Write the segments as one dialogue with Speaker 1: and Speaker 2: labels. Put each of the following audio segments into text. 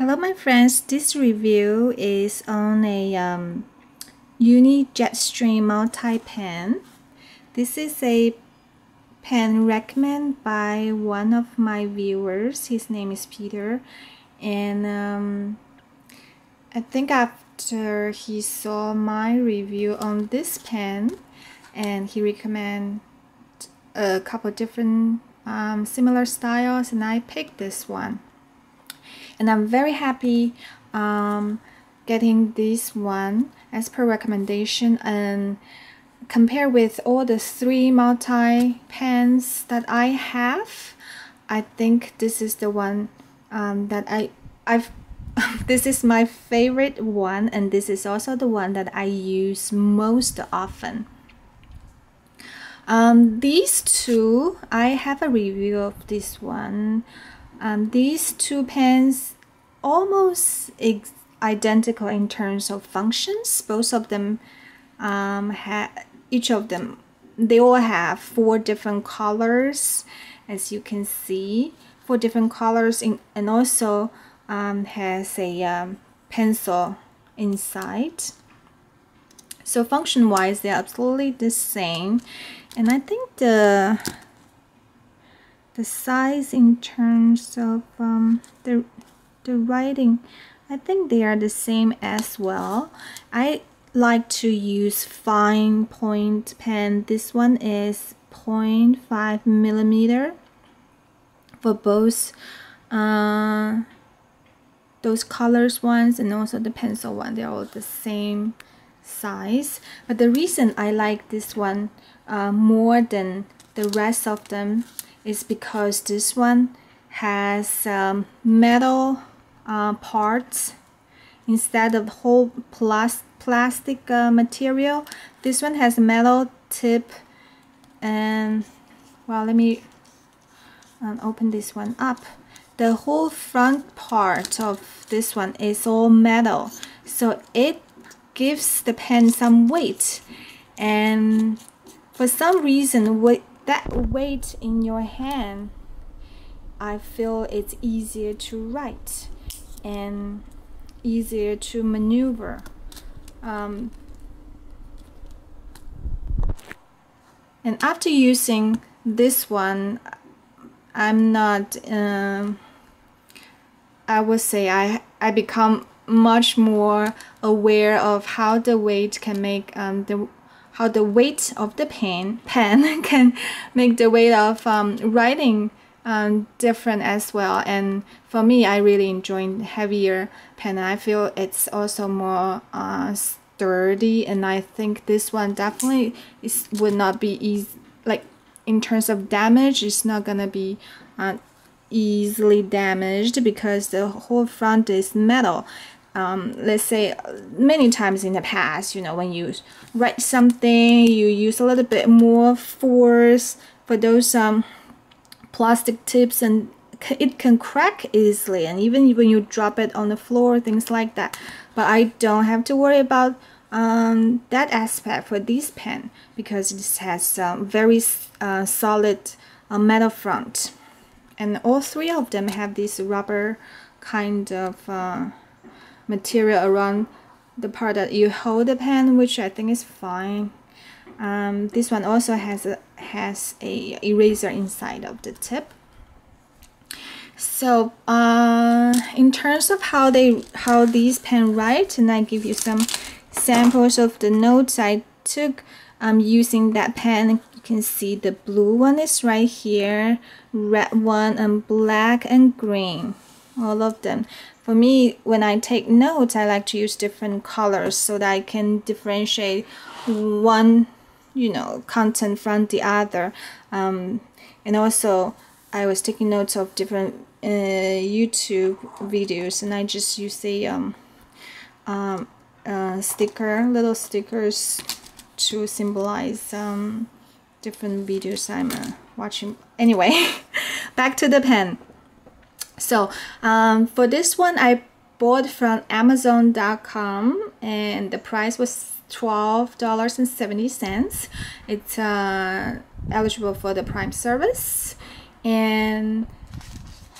Speaker 1: Hello my friends, this review is on a um, Uni Jetstream multi-pen. This is a pen recommended by one of my viewers. His name is Peter and um, I think after he saw my review on this pen and he recommended a couple different um, similar styles and I picked this one and I'm very happy um, getting this one as per recommendation and compare with all the three multi pens that I have I think this is the one um, that I I've this is my favorite one and this is also the one that I use most often. Um, these two I have a review of this one um, these two pens almost identical in terms of functions. Both of them um, have each of them. They all have four different colors, as you can see, four different colors, in, and also um, has a um, pencil inside. So function-wise, they're absolutely the same, and I think the the size in terms of um, the the writing. I think they are the same as well. I like to use fine point pen. This one is 0.5 millimeter for both uh, those colors ones and also the pencil one. They're all the same size. But the reason I like this one uh, more than the rest of them is because this one has um, metal uh, parts instead of whole plus plastic uh, material. This one has metal tip and well let me um, open this one up. The whole front part of this one is all metal so it gives the pen some weight. And for some reason that weight in your hand I feel it's easier to write and easier to maneuver. Um, and after using this one, I'm not, um, I would say I, I become much more aware of how the weight can make um, the how the weight of the pen pen can make the weight of um, writing um, different as well. And for me, I really enjoy heavier pen. I feel it's also more uh, sturdy, and I think this one definitely is would not be easy. Like in terms of damage, it's not gonna be uh, easily damaged because the whole front is metal. Um, let's say many times in the past, you know, when you write something, you use a little bit more force for those um plastic tips and it can crack easily. And even when you drop it on the floor things like that. But I don't have to worry about um, that aspect for this pen because it has um, very uh, solid uh, metal front. And all three of them have this rubber kind of uh, material around the part that you hold the pen which I think is fine. Um, this one also has a has a eraser inside of the tip. So uh, in terms of how they how these pen write and I give you some samples of the notes I took um, using that pen you can see the blue one is right here red one and black and green all of them for me when I take notes I like to use different colors so that I can differentiate one you know content from the other. Um, and also I was taking notes of different uh, YouTube videos and I just use a um, um, uh, sticker little stickers to symbolize um, different videos I'm uh, watching. Anyway back to the pen so um, for this one I bought from amazon.com and the price was $12.70. It's uh, eligible for the Prime service. And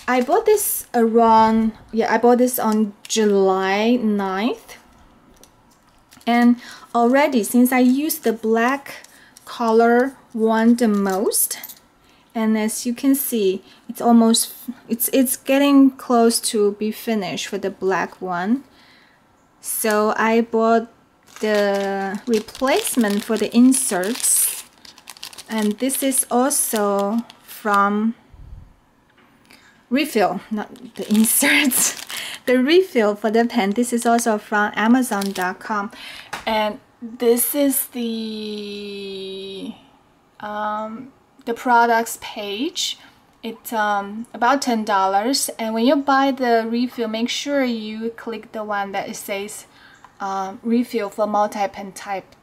Speaker 1: I bought this around, yeah, I bought this on July 9th. And already, since I use the black color one the most, and as you can see, it's almost, it's, it's getting close to be finished for the black one. So I bought the replacement for the inserts. And this is also from refill, not the inserts. the refill for the pen. This is also from Amazon.com, and this is the um, the products page. It's um, about ten dollars, and when you buy the refill, make sure you click the one that it says um, refill for multi pen type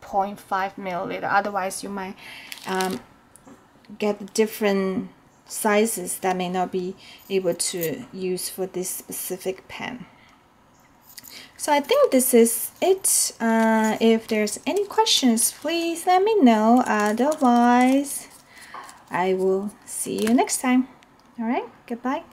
Speaker 1: 0.5 milliliter. Otherwise, you might um, get different sizes that may not be able to use for this specific pen. So I think this is it. Uh, if there's any questions, please let me know. Otherwise, I will see you next time. All right, goodbye.